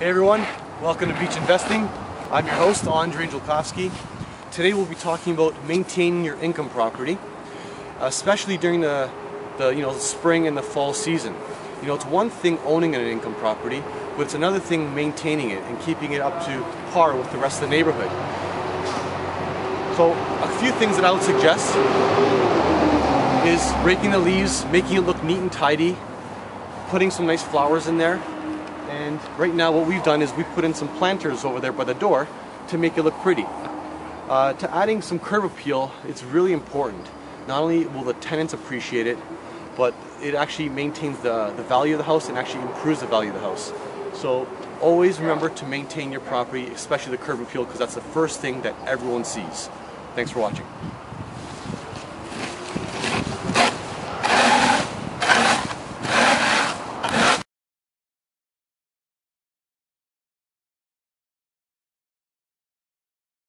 Hey everyone, welcome to Beach Investing. I'm your host, Andrei Angelkovski. Today we'll be talking about maintaining your income property, especially during the, the you know the spring and the fall season. You know, it's one thing owning an income property, but it's another thing maintaining it and keeping it up to par with the rest of the neighborhood. So a few things that I would suggest is raking the leaves, making it look neat and tidy, putting some nice flowers in there. And right now what we've done is we've put in some planters over there by the door to make it look pretty. Uh, to adding some curb appeal, it's really important. Not only will the tenants appreciate it, but it actually maintains the, the value of the house and actually improves the value of the house. So always remember to maintain your property, especially the curb appeal, because that's the first thing that everyone sees. Thanks for watching.